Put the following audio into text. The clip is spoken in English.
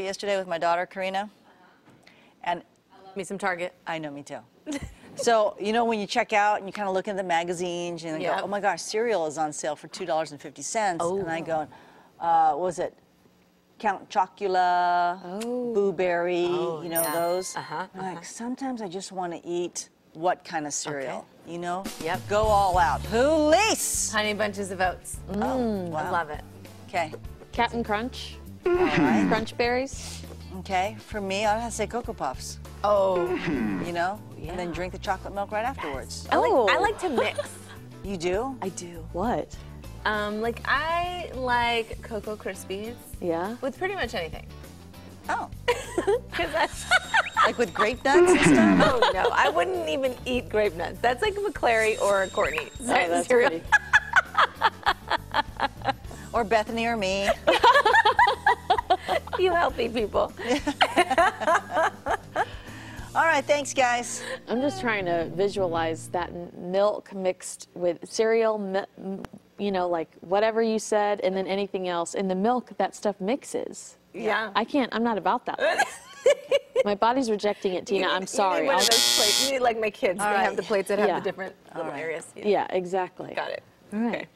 yesterday with my daughter Karina, and Me some Target. I know me too. so you know when you check out and you kind of look at the magazines and you Yep. go, oh my gosh, cereal is on sale for two dollars and fifty cents, Oh. and I go, uh, what was it Count Chocula, Boo Berry, Oh, you know yeah. those? Uh-huh, I'm Like sometimes I just want to eat what kind of cereal, you know? Yep. Go all out. Police. Honey bunches of oats. Oh, I love it. Okay. Captain Crunch, All right. Crunch Berries. Okay. For me, I'd have to say Cocoa Puffs. Oh, You know, and then drink the chocolate milk right afterwards. I Oh. like, I like to mix. You do? I do. What? Um, like I like Cocoa Krispies Yeah. with pretty much anything. Oh, 'Cause that's- like with grape nuts and stuff? oh no, I wouldn't even eat grape nuts. That's like a McClary or a Courtney. Oh, that's cereal. pretty. Or Bethany or me. You healthy people. All right, thanks, guys. I'm just trying to visualize that milk mixed with cereal, you know, like whatever you said, and then anything else. And the milk, that stuff mixes. Yeah. I can't, I'm not about that. My body's rejecting it, Tina. You I'm sorry. You need one I'll- of those plates. You need like my kids. All they right. have the plates that have Yeah. the different little right. areas. yeah, exactly. Got it. All right. Okay.